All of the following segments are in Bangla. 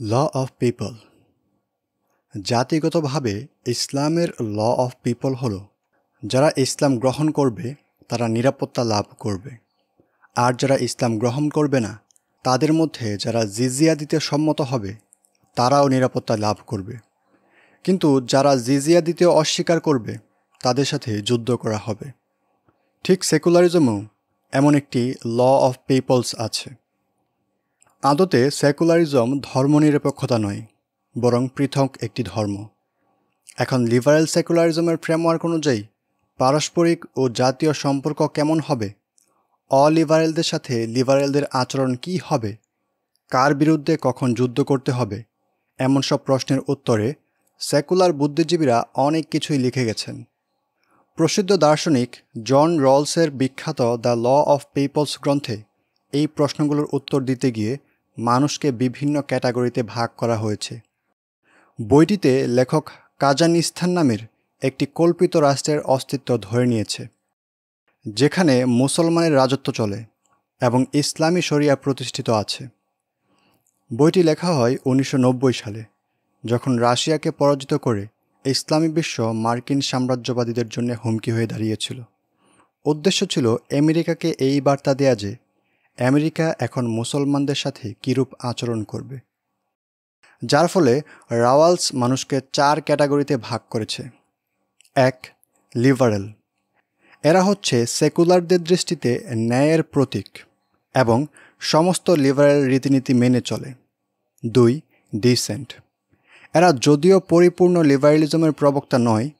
Law of people. জাতিগতভাবে ইসলামের ল অফ পিপল হল, যারা ইসলাম গ্রহণ করবে, তারা নিরাপত্তা লাভ করবে। আর যারা ইসলাম গ্রহণ করবে না, তাদের মধ্যে যারা জিজিয়া দিতে সম্মত হবে, তারাও নিরাপত্তা লাভ করবে। কিন্তু যারা জিজিয়া দিতে অস্বীকার করবে, তাদের সাথে যুদ্ধ করা হবে। ঠিক সেকুলারিজমও এমন একটি ল অফ পিপলস আছে। আদতে সেকুলারিজম ধর্মনিরপেক্ষতা নয়, বরং পৃথক একটি ধর্ম। এখন লিবারেল সেকুলারিজমের ফ্রেমওয়ার্ক অনুযায়ী, পারস্পরিক ও জাতীয় সম্পর্ক কেমন হবে? অলিবারেলদের সাথে লিবারেলদের আচরণ কি হবে? কার বিরুদ্ধে কখন যুদ্ধ করতে হবে? এমন সব প্রশ্নের উত্তরে সেকুলার বুদ্ধিজীবীরা অনেক কিছুই লিখে গেছেন। প্রসিদ্ধ দার্শনিক জন রলসের বিখ্যাত দ্য ল অফ পিপলস গ্রন্থে এই প্রশ্নগুলোর উত্তর দিতে গিয়ে মানুষকে বিভিন্ন ক্যাটাগরিতে ভাগ করা হয়েছে। বইটিতে লেখক কাজানিস্তান নামের একটি কল্পিত রাষ্ট্রের অস্তিত্ব ধরে নিয়েছে, যেখানে মুসলমানের রাজত্ব চলে এবং ইসলামী শরিয়া প্রতিষ্ঠিত আছে। বইটি লেখা হয় উনিশশো নব্বই সালে, যখন রাশিয়াকে পরাজিত করে ইসলামী বিশ্ব মার্কিন সাম্রাজ্যবাদীদের জন্য হুমকি হয়ে দাঁড়িয়েছিল। উদ্দেশ্য ছিল আমেরিকাকে এই বার্তা দেয়া যে আমেরিকা এখন মুসলমানদের সাথে কীরূপ আচরণ করবে? যার ফলে রাওয়ালস মানুষকে চার ক্যাটাগরিতে ভাগ করেছে। এক, লিবারেল। এরা হচ্ছে সেকুলারদের দৃষ্টিতে ন্যায়ের প্রতীক এবং সমস্ত লিবারেল রীতিনীতি মেনে চলে। দুই, ডিসেন্ট। এরা যদিও পরিপূর্ণ লিবারেলিজমের প্রবক্তা নয়,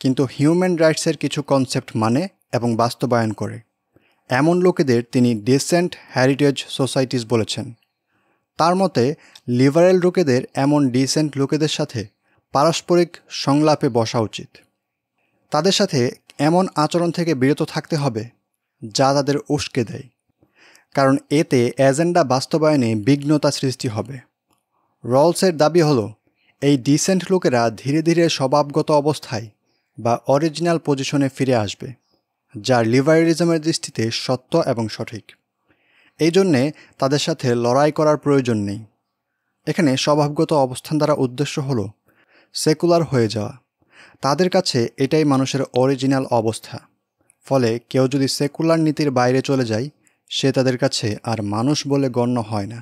কিন্তু হিউম্যান রাইটসের কিছু কনসেপ্ট মানে এবং বাস্তবায়ন করে। এমন লোকেদের তিনি ডিসেন্ট হ্যারিটেজ সোসাইটিস বলেছেন। তার মতে লিবারেল লোকেদের এমন ডিসেন্ট লোকেদের সাথে পারস্পরিক সংলাপে বসা উচিত। তাদের সাথে এমন আচরণ থেকে বিরত থাকতে হবে, যা তাদের উস্কে দেয়। কারণ এতে এজেন্ডা বাস্তবায়নে বিঘ্নতা সৃষ্টি হবে। রলসের দাবি হল, এই ডিসেন্ট লোকেরা ধীরে ধীরে স্বভাবগত অবস্থায় বা অরিজিনাল পজিশনে ফিরে আসবে। যা লিবারেলিজমের দৃষ্টিতে সত্য এবং সঠিক। এই জন্যে তাদের সাথে লড়াই করার প্রয়োজন নেই। এখানে স্বভাবগত অবস্থান দ্বারা উদ্দেশ্য হল সেকুলার হয়ে যাওয়া। তাদের কাছে এটাই মানুষের অরিজিনাল অবস্থা। ফলে কেউ যদি সেকুলার নীতির বাইরে চলে যায়, সে তাদের কাছে আর মানুষ বলে গণ্য হয় না।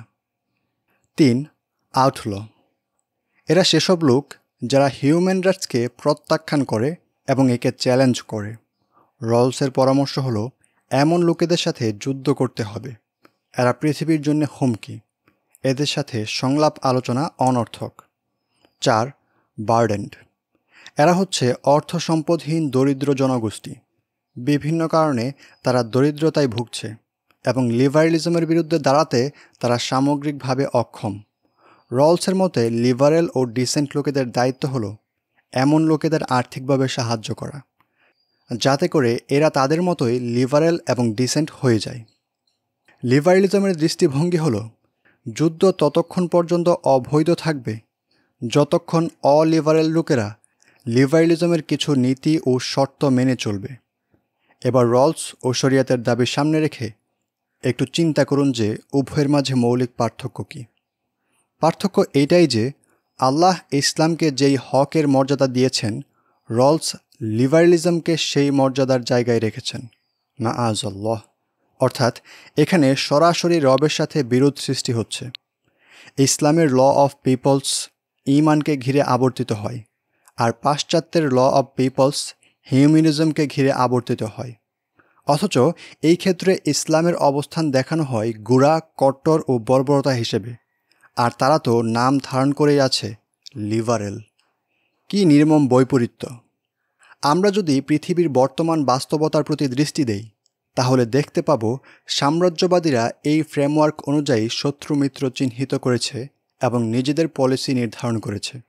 তিন, আউটল। এরা সেসব লোক যারা হিউম্যান রাইটসকে প্রত্যাখ্যান করে এবং একে চ্যালেঞ্জ করে। রলসের পরামর্শ হলো, এমন লোকেদের সাথে যুদ্ধ করতে হবে। এরা পৃথিবীর জন্য হুমকি। এদের সাথে সংলাপ আলোচনা অনর্থক। চার, বার্ডেন্ড। এরা হচ্ছে অর্থ সম্পদহীন দরিদ্র জনগোষ্ঠী। বিভিন্ন কারণে তারা দরিদ্রতায় ভুগছে এবং লিবারেলিজমের বিরুদ্ধে দাঁড়াতে তারা সামগ্রিকভাবে অক্ষম। রলসের মতে, লিবারেল ও ডিসেন্ট লোকেদের দায়িত্ব হলো, এমন লোকেদের আর্থিকভাবে সাহায্য করা। যাতে করে এরা তাদের মতোই লিবারেল এবং ডিসেন্ট হয়ে যায়। লিবারেলিজমের দৃষ্টিভঙ্গি হল, যুদ্ধ ততক্ষণ পর্যন্ত অবৈধ থাকবে, যতক্ষণ অলিবারেল লোকেরা লিবারেলিজমের কিছু নীতি ও শর্ত মেনে চলবে। এবার রলস ও শরিয়াতের দাবি সামনে রেখে একটু চিন্তা করুন যে উভয়ের মাঝে মৌলিক পার্থক্য কী। পার্থক্য এইটাই যে আল্লাহ ইসলামকে যেই হকের মর্যাদা দিয়েছেন, রলস লিবারেলিজমকে সেই মর্যাদার জায়গায় রেখেছেন, না আজল্লাহ অর্থাৎ এখানে সরাসরি রবের সাথে বিরোধ সৃষ্টি হচ্ছে। ইসলামের ল অফ পিপলস ইমানকে ঘিরে আবর্তিত হয়, আর পাশ্চাত্যের ল অফ পিপলস হিউম্যানিজমকে ঘিরে আবর্তিত হয়। অথচ এই ক্ষেত্রে ইসলামের অবস্থান দেখানো হয় গুড়া, কট্টর ও বর্বরতা হিসেবে, আর তারা তো নাম ধারণ করেই আছে লিভারেল কি নির্মম বৈপরীত্য! আমরা যদি পৃথিবীর বর্তমান বাস্তবতার প্রতি দৃষ্টি দেই, তাহলে দেখতে পাব সাম্রাজ্যবাদীরা এই ফ্রেমওয়ার্ক অনুযায়ী শত্রু মিত্র চিহ্নিত করেছে এবং নিজেদের পলিসি নির্ধারণ করেছে।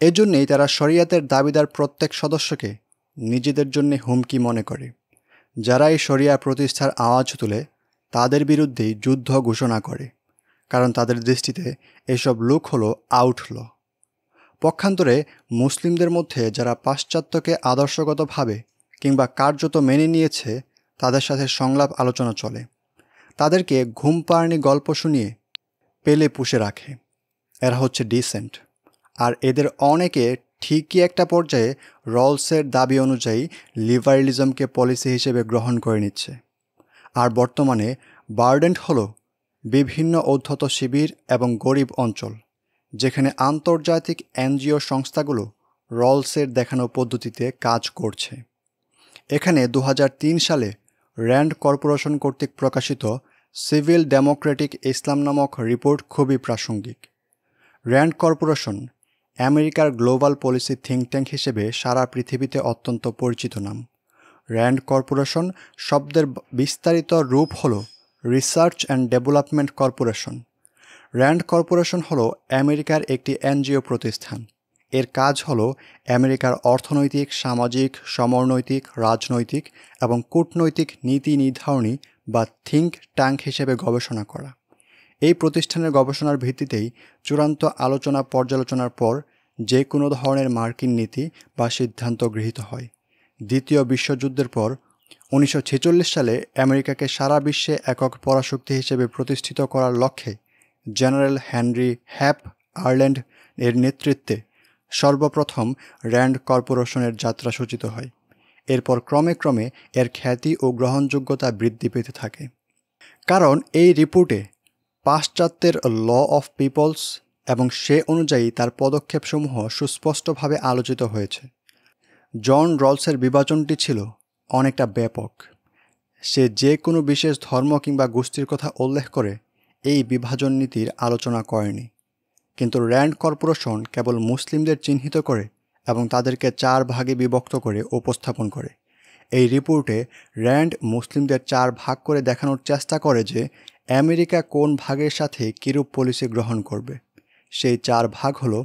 এজন্যেই তারা শরিয়াতের দাবিদার প্রত্যেক সদস্যকে নিজেদের জন্য হুমকি মনে করে। যারা এই শরিয়া প্রতিষ্ঠার আওয়াজ তুলে, তাদের বিরুদ্ধেই যুদ্ধ ঘোষণা করে, কারণ তাদের দৃষ্টিতে এসব লোক হলো আউটল পক্ষান্তরে মুসলিমদের মধ্যে যারা পাশ্চাত্যকে আদর্শগতভাবে কিংবা কার্যত মেনে নিয়েছে, তাদের সাথে সংলাপ আলোচনা চলে। তাদেরকে ঘুম পাড়নি গল্প শুনিয়ে পেলে পুষে রাখে। এরা হচ্ছে ডিসেন্ট। আর এদের অনেকে ঠিকই একটা পর্যায়ে রলসের দাবি অনুযায়ী লিবারেলিজমকে পলিসি হিসেবে গ্রহণ করে নিচ্ছে। আর বর্তমানে বার্ডেন্ট হল বিভিন্ন উদ্ধত শিবির এবং গরিব অঞ্চল। যেখানে আন্তর্জাতিক এনজিও সংস্থাগুলো রলসের দেখানো পদ্ধতিতে কাজ করছে। এখানে দু হাজার তিন সালে র্যান্ড কর্পোরেশন কর্তৃক প্রকাশিত সিভিল ডেমোক্রেটিক ইসলাম নামক রিপোর্ট খুবই প্রাসঙ্গিক। র্যান্ড কর্পোরেশন আমেরিকার গ্লোবাল পলিসি থিঙ্ক ট্যাঙ্ক হিসেবে সারা পৃথিবীতে অত্যন্ত পরিচিত নাম। র্যান্ড কর্পোরেশন শব্দের বিস্তারিত রূপ হল research and development corporation. Rand corporation হল আমেরিকার একটি এনজিও প্রতিষ্ঠান। এর কাজ হল আমেরিকার অর্থনৈতিক, সামাজিক, সমরনৈতিক, রাজনৈতিক এবং কূটনৈতিক নীতি নির্ধারণী বা থিঙ্ক ট্যাঙ্ক হিসেবে গবেষণা করা। এই প্রতিষ্ঠানের গবেষণার ভিত্তিতেই চূড়ান্ত আলোচনা পর্যালোচনার পর যে কোনো ধরনের মার্কিন নীতি বা সিদ্ধান্ত গৃহীত হয়। দ্বিতীয় বিশ্বযুদ্ধের পর উনিশশো ছেচল্লিশ সালে আমেরিকাকে সারা বিশ্বে একক পরাশক্তি হিসেবে প্রতিষ্ঠিত করার লক্ষ্যে জেনারেল হেনরি হ্যাপ আয়ারল্যান্ড এর নেতৃত্বে সর্বপ্রথম র্যান্ড কর্পোরেশনের যাত্রা সূচিত হয়। এরপর ক্রমে ক্রমে এর খ্যাতি ও গ্রহণযোগ্যতা বৃদ্ধি পেতে থাকে। কারণ এই রিপোর্টে পাশ্চাত্যের ল অফ পিপলস এবং সে অনুযায়ী তার পদক্ষেপসমূহ সুস্পষ্টভাবে আলোচিত হয়েছে। জন রলসের বিভাজনটি ছিল অনেকটা ব্যাপক। সে যে কোনো বিশেষ ধর্ম কিংবা গোষ্ঠীর কথা উল্লেখ করে এই বিভাজন নীতির আলোচনা করেনি। কিন্তু র্যান্ড কর্পোরেশন কেবল মুসলিমদের চিহ্নিত করে এবং তাদেরকে চার ভাগে বিভক্ত করে উপস্থাপন করে। এই রিপোর্টে র্যান্ড মুসলিমদের চার ভাগ করে দেখানোর চেষ্টা করে যে আমেরিকা কোন ভাগের সাথে কিরূপ পলিসি গ্রহণ করবে। সেই চার ভাগ হলো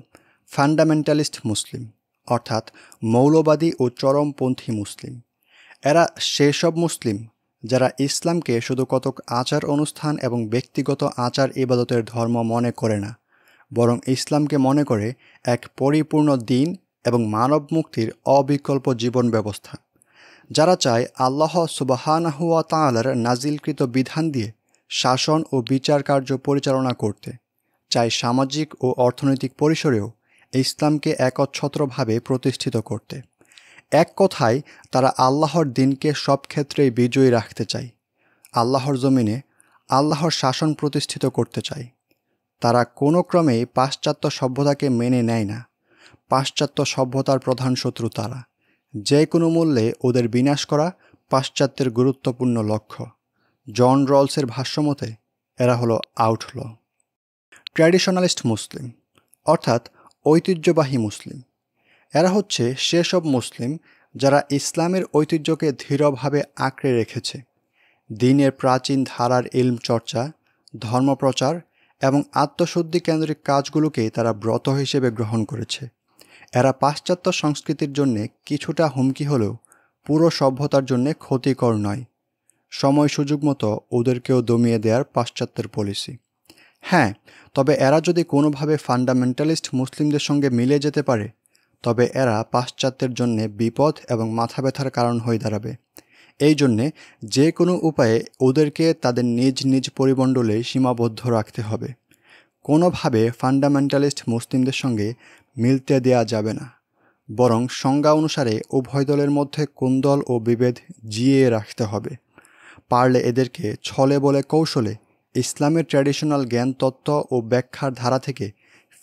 ফান্ডামেন্টালিস্ট মুসলিম, অর্থাৎ মৌলবাদী ও চরমপন্থী মুসলিম। এরা সেসব মুসলিম যারা ইসলামকে শুধু কতক আচার অনুষ্ঠান এবং ব্যক্তিগত আচার ইবাদতের ধর্ম মনে করে না, বরং ইসলামকে মনে করে এক পরিপূর্ণ দিন এবং মানব মুক্তির অবিকল্প জীবন ব্যবস্থা যারা চায় আল্লাহ সুবাহানাহুয়া তাঁলার নাজিলকৃত বিধান দিয়ে শাসন ও বিচার কার্য পরিচালনা করতে, চায় সামাজিক ও অর্থনৈতিক পরিসরেও ইসলামকে একচ্ছত্রভাবে প্রতিষ্ঠিত করতে। এক কথায়, তারা আল্লাহর দিনকে সব ক্ষেত্রেই বিজয়ী রাখতে চায়। আল্লাহর জমিনে আল্লাহর শাসন প্রতিষ্ঠিত করতে চায়। তারা কোনো ক্রমেই পাশ্চাত্য সভ্যতাকে মেনে নেয় না। পাশ্চাত্য সভ্যতার প্রধান শত্রু তারা। যে কোনো মূল্যে ওদের বিনাশ করা পাশ্চাত্যের গুরুত্বপূর্ণ লক্ষ্য। জন রলসের ভাষ্যমতে, এরা হলো আউটল। ট্র্যাডিশনালিস্ট মুসলিম, অর্থাৎ ঐতিহ্যবাহী মুসলিম। এরা হচ্ছে সেসব মুসলিম যারা ইসলামের ঐতিহ্যকে দৃঢ়ভাবে আঁকড়ে রেখেছে। দিনের প্রাচীন ধারার ইলম চর্চা, ধর্মপ্রচার এবং আত্মশুদ্ধি কেন্দ্রিক কাজগুলোকে তারা ব্রত হিসেবে গ্রহণ করেছে। এরা পাশ্চাত্য সংস্কৃতির জন্যে কিছুটা হুমকি হলেও পুরো সভ্যতার জন্যে ক্ষতিকর নয়। সময় সুযোগ মতো ওদেরকেও দমিয়ে দেওয়ার পাশ্চাত্যের পলিসি। হ্যাঁ তবে এরা যদি কোনোভাবে ফান্ডামেন্টালিস্ট মুসলিমদের সঙ্গে মিলে যেতে পারে তবে এরা পাশ্চাত্যের জন্যে বিপদ এবং মাথা ব্যথার কারণ হয়ে দাঁড়াবে। এই জন্যে যে কোনো উপায়ে ওদেরকে তাদের নিজ নিজ পরিমণ্ডলে সীমাবদ্ধ রাখতে হবে। কোনোভাবে ফান্ডামেন্টালিস্ট মুসলিমদের সঙ্গে মিলতে দেয়া যাবে না। বরং সংজ্ঞা অনুসারে উভয় দলের মধ্যে কুন্দল ও বিভেদ জিয়ে রাখতে হবে। পারলে এদেরকে ছলে বলে কৌশলে ইসলামের ট্র্যাডিশনাল জ্ঞান তত্ত্ব ও ব্যাখ্যার ধারা থেকে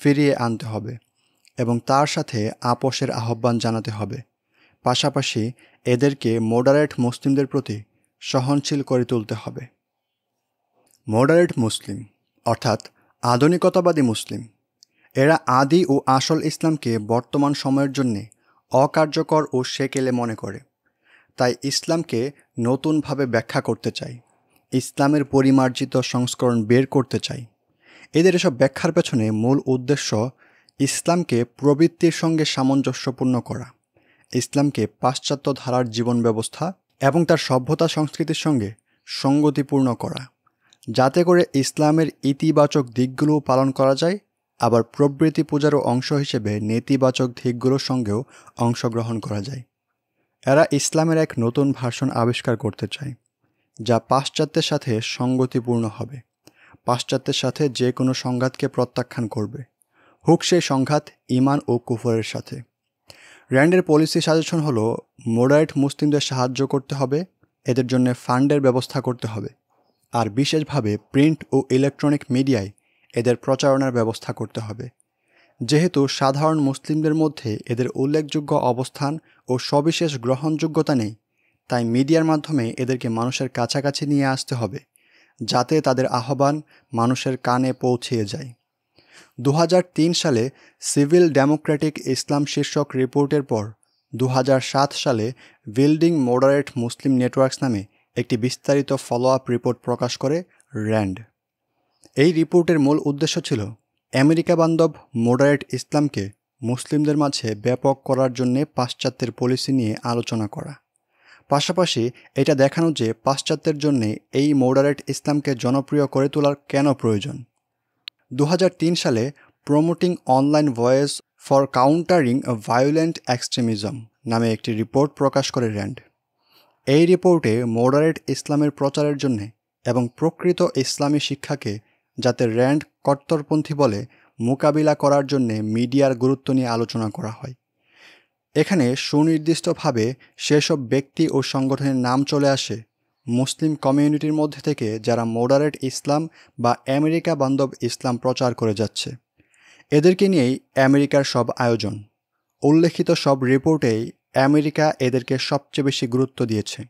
ফিরিয়ে আনতে হবে। এবং তার সাথে আপোষের আহ্বান জানাতে হবে। পাশাপাশি এদেরকে মডারেট মুসলিমদের প্রতি সহনশীল করে তুলতে হবে। মডারেট মুসলিম, অর্থাৎ আধুনিকতাবাদী মুসলিম, এরা আদি ও আসল ইসলামকে বর্তমান সময়ের জন্যে অকার্যকর ও সেকেলে মনে করে। তাই ইসলামকে নতুনভাবে ব্যাখ্যা করতে চাই, ইসলামের পরিমার্জিত সংস্করণ বের করতে চাই। এদের এসব ব্যাখ্যার পেছনে মূল উদ্দেশ্য ইসলামকে প্রবৃত্তির সঙ্গে সামঞ্জস্যপূর্ণ করা, ইসলামকে পাশ্চাত্য ধারার জীবন ব্যবস্থা এবং তার সভ্যতা সংস্কৃতির সঙ্গে সঙ্গতিপূর্ণ করা, যাতে করে ইসলামের ইতিবাচক দিকগুলোও পালন করা যায়, আবার প্রবৃত্তি পূজারও অংশ হিসেবে নেতিবাচক দিকগুলোর সঙ্গেও অংশগ্রহণ করা যায়। এরা ইসলামের এক নতুন ভাষণ আবিষ্কার করতে চায়, যা পাশ্চাত্যের সাথে সঙ্গতিপূর্ণ হবে, পাশ্চাত্যের সাথে যে কোনো সংঘাতকে প্রত্যাখ্যান করবে। হুক সেই সংঘাত ইমান ও কুফরের সাথে। র্যান্ডের পলিসি সাজেশন হলো মোডারেট মুসলিমদের সাহায্য করতে হবে, এদের জন্য ফান্ডের ব্যবস্থা করতে হবে। আর বিশেষভাবে প্রিন্ট ও ইলেকট্রনিক মিডিয়ায় এদের প্রচারণার ব্যবস্থা করতে হবে। যেহেতু সাধারণ মুসলিমদের মধ্যে এদের উল্লেখযোগ্য অবস্থান ও সবিশেষ গ্রহণযোগ্যতা নেই, তাই মিডিয়ার মাধ্যমে এদেরকে মানুষের কাছাকাছি নিয়ে আসতে হবে, যাতে তাদের আহ্বান মানুষের কানে পৌঁছিয়ে যায়। দু হাজার তিন সালে সিভিল ডেমোক্রেটিক ইসলাম শীর্ষক রিপোর্টের পর দু হাজার সাত সালে বিল্ডিং মডারেট মুসলিম নেটওয়ার্কস নামে একটি বিস্তারিত ফলো আপ রিপোর্ট প্রকাশ করে র্যান্ড। এই রিপোর্টের মূল উদ্দেশ্য ছিল আমেরিকা বান্ধব মডারেট ইসলামকে মুসলিমদের মাঝে ব্যাপক করার জন্যে পাশ্চাত্যের পলিসি নিয়ে আলোচনা করা। পাশাপাশি এটা দেখানো যে পাশ্চাত্যের জন্যে এই মডারেট ইসলামকে জনপ্রিয় করে তোলার কেন প্রয়োজন? দু হাজার তিন সালে promoting online voice for countering violent extremism নামে একটি রিপোর্ট প্রকাশ করে র্যান্ড। এই রিপোর্টে মডারেট ইসলামের প্রচারের জন্যে এবং প্রকৃত ইসলামী শিক্ষাকে যাতে র্যান্ড কট্টরপন্থী বলে মোকাবিলা করার জন্যে মিডিয়ার গুরুত্ব নিয়ে আলোচনা করা হয়। এখানে সুনির্দিষ্টভাবে সেসব ব্যক্তি ও সংগঠনের নাম চলে আসে মুসলিম কমিউনিটির মধ্যে থেকে যারা মোডারেট ইসলাম বা আমেরিকা বান্ধব ইসলাম প্রচার করে যাচ্ছে। এদেরকে নিয়েই আমেরিকার সব আয়োজন। উল্লেখিত সব রিপোর্টেই আমেরিকা এদেরকে সবচেয়ে বেশি গুরুত্ব দিয়েছে।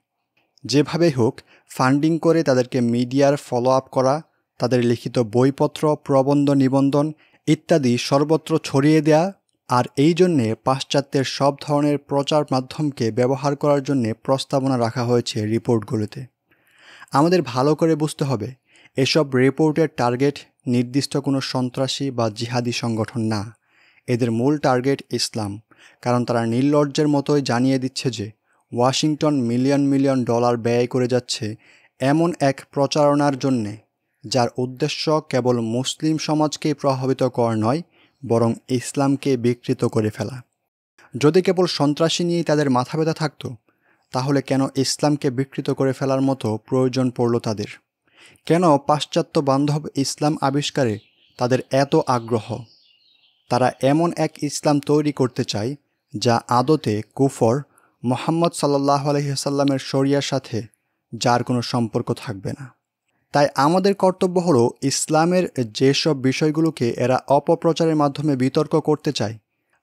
যেভাবেই হোক, ফান্ডিং করে তাদেরকে মিডিয়ার ফলো আপ করা, তাদের লিখিত বইপত্র, প্রবন্ধ নিবন্ধন ইত্যাদি সর্বত্র ছড়িয়ে দেয়া আর এই জন্যে পাশ্চাত্যের সব ধরনের প্রচার মাধ্যমকে ব্যবহার করার জন্যে প্রস্তাবনা রাখা হয়েছে রিপোর্টগুলোতে। আমাদের ভালো করে বুঝতে হবে, এসব রিপোর্টের টার্গেট নির্দিষ্ট কোনো সন্ত্রাসী বা জিহাদি সংগঠন না। এদের মূল টার্গেট ইসলাম, কারণ তারা নির্লজ্জের মতোই জানিয়ে দিচ্ছে যে ওয়াশিংটন মিলিয়ন মিলিয়ন ডলার ব্যয় করে যাচ্ছে এমন এক প্রচারণার জন্যে, যার উদ্দেশ্য কেবল মুসলিম সমাজকে প্রভাবিত করা নয় বরং ইসলামকে বিকৃত করে ফেলা। যদি কেবল সন্ত্রাসী নিয়েই তাদের মাথা ব্যথা থাকত, তাহলে কেন ইসলামকে বিকৃত করে ফেলার মতো প্রয়োজন পড়ল তাদের? কেন পাশ্চাত্য বান্ধব ইসলাম আবিষ্কারে তাদের এত আগ্রহ? তারা এমন এক ইসলাম তৈরি করতে চায়, যা আদতে কুফর, মোহাম্মদ সাল্লাহ আলহিহাসাল্লামের শরিয়ার সাথে যার কোনো সম্পর্ক থাকবে না। তাই আমাদের কর্তব্য হলো ইসলামের যেসব বিষয়গুলোকে এরা অপপ্রচারের মাধ্যমে বিতর্ক করতে চায়,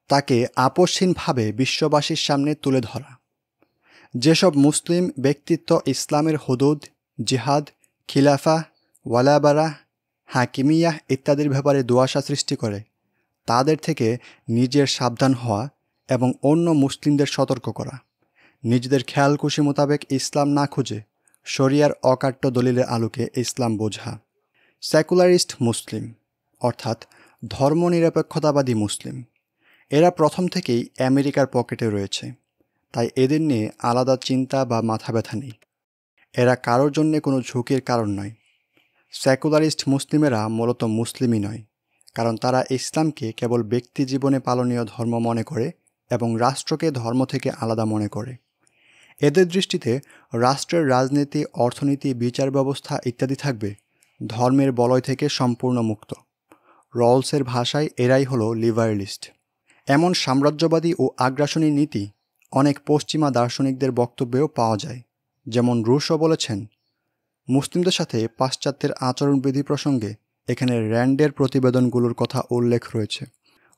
তাকে আপসহীনভাবে বিশ্ববাসীর সামনে তুলে ধরা। যেসব মুসলিম ব্যক্তিত্ব ইসলামের হদুদ, জিহাদ, খিলাফা, ওয়ালাবারা হাকিমিয়াহ ইত্যাদির ব্যাপারে দোয়াশা সৃষ্টি করে, তাদের থেকে নিজের সাবধান হওয়া এবং অন্য মুসলিমদের সতর্ক করা। নিজেদের খেয়াল খুশি মোতাবেক ইসলাম না খুঁজে শরিয়ার অকাট্য দলিলের আলোকে ইসলাম বোঝা। সেকুলারিস্ট মুসলিম, অর্থাৎ ধর্মনিরপেক্ষতাবাদী মুসলিম। এরা প্রথম থেকেই আমেরিকার পকেটে রয়েছে। তাই এদের নিয়ে আলাদা চিন্তা বা মাথা ব্যথা নেই। এরা কারোর জন্যে কোনো ঝুঁকির কারণ নয়। সেকুলারিস্ট মুসলিমেরা মূলত মুসলিমই নয়, কারণ তারা ইসলামকে কেবল ব্যক্তি জীবনে পালনীয় ধর্ম মনে করে এবং রাষ্ট্রকে ধর্ম থেকে আলাদা মনে করে। এদের দৃষ্টিতে রাষ্ট্রের রাজনীতি, অর্থনীতি বিচার ব্যবস্থা ইত্যাদি থাকবে, ধর্মের বলয় থেকে সম্পূর্ণ মুক্ত। রলসের ভাষায় এরাই হলো লিবারেলিস্ট। এমন সাম্রাজ্যবাদী ও আগ্রাসনী নীতি অনেক পশ্চিমা দার্শনিকদের বক্তব্যেও পাওয়া যায়। যেমন রুশও বলেছেন, মুসলিমদের সাথে পাশ্চাত্যের আচরণবিধি প্রসঙ্গে এখানে র্যান্ডের প্রতিবেদনগুলোর কথা উল্লেখ রয়েছে।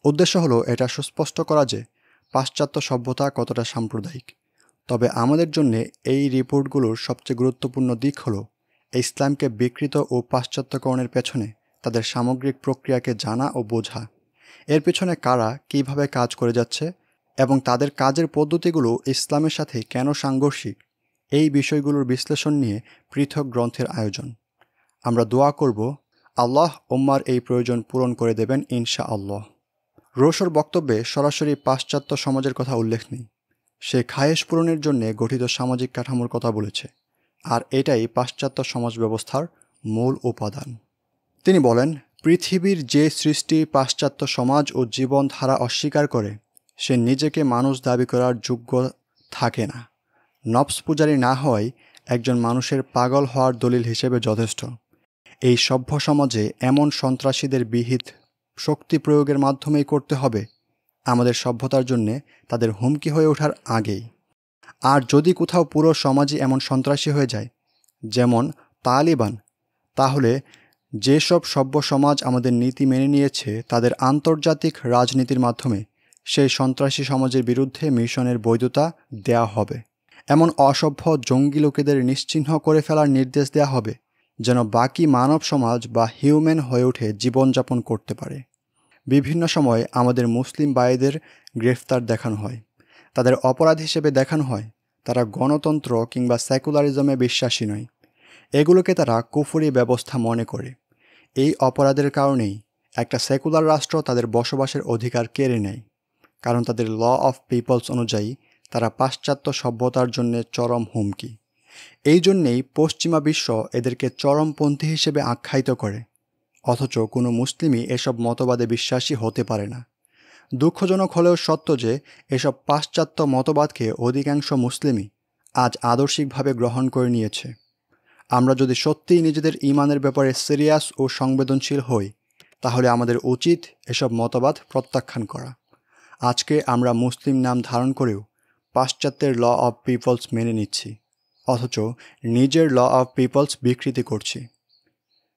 উদ্দেশ্য হলো এটা সুস্পষ্ট করা যে পাশ্চাত্য সভ্যতা কতটা সাম্প্রদায়িক। তবে আমাদের জন্য এই রিপোর্টগুলোর সবচেয়ে গুরুত্বপূর্ণ দিক হলো ইসলামকে বিকৃত ও পাশ্চাত্যকরণের পেছনে তাদের সামগ্রিক প্রক্রিয়াকে জানা ও বোঝা। এর পেছনে কারা কীভাবে কাজ করে যাচ্ছে এবং তাদের কাজের পদ্ধতিগুলো ইসলামের সাথে কেন সাংঘর্ষিক, এই বিষয়গুলোর বিশ্লেষণ নিয়ে পৃথক গ্রন্থের আয়োজন। আমরা দোয়া করব, আল্লাহ ওম্মার এই প্রয়োজন পূরণ করে দেবেন ইনশা আল্লাহ রোশর বক্তব্যে সরাসরি পাশ্চাত্য সমাজের কথা উল্লেখ নেই। সে খায়েশ পূরণের জন্যে গঠিত সামাজিক কাঠামোর কথা বলেছে, আর এটাই পাশ্চাত্য সমাজ ব্যবস্থার মূল উপাদান। তিনি বলেন, পৃথিবীর যে সৃষ্টি পাশ্চাত্য সমাজ ও জীবনধারা অস্বীকার করে, সে নিজেকে মানুষ দাবি করার যোগ্য থাকে না। নবস পূজারী না হওয়াই একজন মানুষের পাগল হওয়ার দলিল হিসেবে যথেষ্ট। এই সভ্য সমাজে এমন সন্ত্রাসীদের বিহিত শক্তি প্রয়োগের মাধ্যমেই করতে হবে আমাদের সভ্যতার জন্যে তাদের হুমকি হয়ে ওঠার আগেই। আর যদি কোথাও পুরো সমাজই এমন সন্ত্রাসী হয়ে যায়, যেমন তালিবান, তাহলে যেসব সভ্য সমাজ আমাদের নীতি মেনে নিয়েছে, তাদের আন্তর্জাতিক রাজনীতির মাধ্যমে সেই সন্ত্রাসী সমাজের বিরুদ্ধে মিশনের বৈধতা দেয়া হবে। এমন অসভ্য জঙ্গি লোকেদের নিশ্চিহ্ন করে ফেলার নির্দেশ দেওয়া হবে, যেন বাকি মানব সমাজ বা হিউম্যান হয়ে উঠে জীবনযাপন করতে পারে। বিভিন্ন সময় আমাদের মুসলিম ভাইদের গ্রেফতার দেখানো হয়। তাদের অপরাধ হিসেবে দেখানো হয়। তারা গণতন্ত্র কিংবা সেকুলারিজমে বিশ্বাসী নয়। এগুলোকে তারা কুফুরি ব্যবস্থা মনে করে। এই অপরাধের কারণেই একটা সেকুলার রাষ্ট্র তাদের বসবাসের অধিকার কেড়ে নেয়। কারণ তাদের ল অফ পিপলস অনুযায়ী তারা পাশ্চাত্য সভ্যতার জন্য চরম হুমকি। এই জন্যেই পশ্চিমা বিশ্ব এদেরকে চরমপন্থী হিসেবে আখ্যায়িত করে। অথচ কোনো মুসলিমই এসব মতবাদে বিশ্বাসী হতে পারে না। দুঃখজনক হলেও সত্য যে, এসব পাশ্চাত্য মতবাদকে অধিকাংশ মুসলিমই আজ আদর্শিকভাবে গ্রহণ করে নিয়েছে। আমরা যদি সত্যিই নিজেদের ইমানের ব্যাপারে সিরিয়াস ও সংবেদনশীল হই, তাহলে আমাদের উচিত এসব মতবাদ প্রত্যাখ্যান করা। আজকে আমরা মুসলিম নাম ধারণ করেও পাশ্চাত্যের ল অফ পিপলস মেনে নিচ্ছি, অথচ নিজের ল অফ পিপলস বিকৃতি করছি।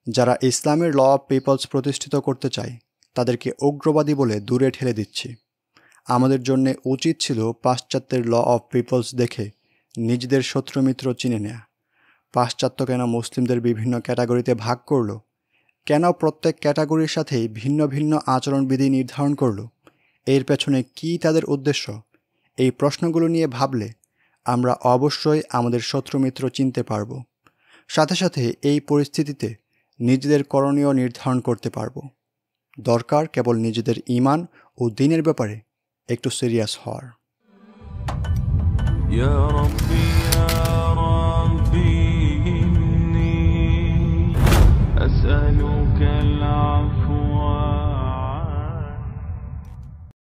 যারা ইসলামের ল অফ পিপলস প্রতিষ্ঠিত করতে চায়, তাদেরকে উগ্রবাদী বলে দূরে ঠেলে দিচ্ছি। আমাদের জন্যে উচিত ছিল পাশ্চাত্যের ল অফ পিপলস দেখে নিজেদের শত্রুমিত্র চিনে নেয়া। পাশ্চাত্য কেন মুসলিমদের বিভিন্ন ক্যাটাগরিতে ভাগ করল? কেন প্রত্যেক ক্যাটাগরির সাথেই ভিন্ন ভিন্ন আচরণবিধি নির্ধারণ করল? এর পেছনে কি তাদের উদ্দেশ্য? এই প্রশ্নগুলো নিয়ে ভাবলে আমরা অবশ্যই আমাদের শত্রুমিত্র চিনতে পারব। সাথে সাথে এই পরিস্থিতিতে নিজেদের করণীয় নির্ধারণ করতে পারব। দরকার কেবল নিজেদের ইমান ও দিনের ব্যাপারে একটু সিরিয়াস হওয়ার।